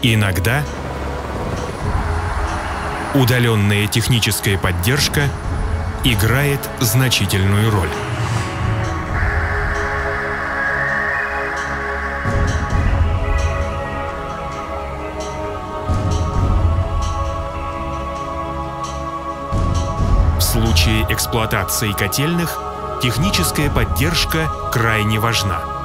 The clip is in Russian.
Иногда удаленная техническая поддержка играет значительную роль. В случае эксплуатации котельных техническая поддержка крайне важна.